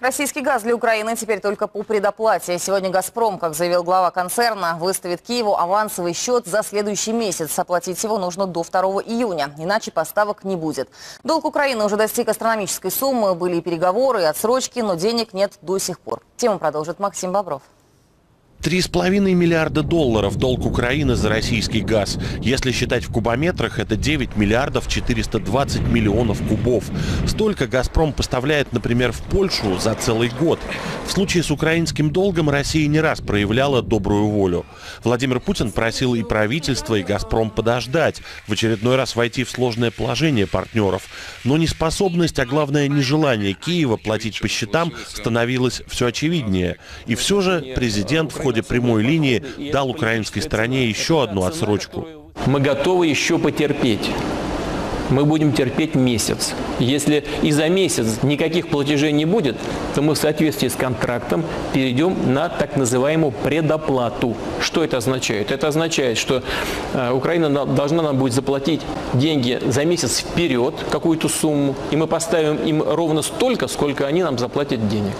Российский газ для Украины теперь только по предоплате. Сегодня «Газпром», как заявил глава концерна, выставит Киеву авансовый счет за следующий месяц. Оплатить его нужно до 2 июня, иначе поставок не будет. Долг Украины уже достиг астрономической суммы, были переговоры, и отсрочки, но денег нет до сих пор. Тему продолжит Максим Бобров. 3,5 миллиарда долларов долг Украины за российский газ. Если считать в кубометрах, это 9 миллиардов 420 миллионов кубов. Столько «Газпром» поставляет, например, в Польшу за целый год. В случае с украинским долгом Россия не раз проявляла добрую волю. Владимир Путин просил и правительство, и «Газпром» подождать, в очередной раз войти в сложное положение партнеров. Но неспособность, а главное нежелание Киева платить по счетам становилось все очевиднее. И все же президент в ходе прямой линии дал украинской стороне еще одну отсрочку. Мы готовы еще потерпеть. Мы будем терпеть месяц. Если и за месяц никаких платежей не будет, то мы в соответствии с контрактом перейдем на так называемую предоплату. Что это означает? Это означает, что э, Украина должна нам будет заплатить деньги за месяц вперед, какую-то сумму, и мы поставим им ровно столько, сколько они нам заплатят денег.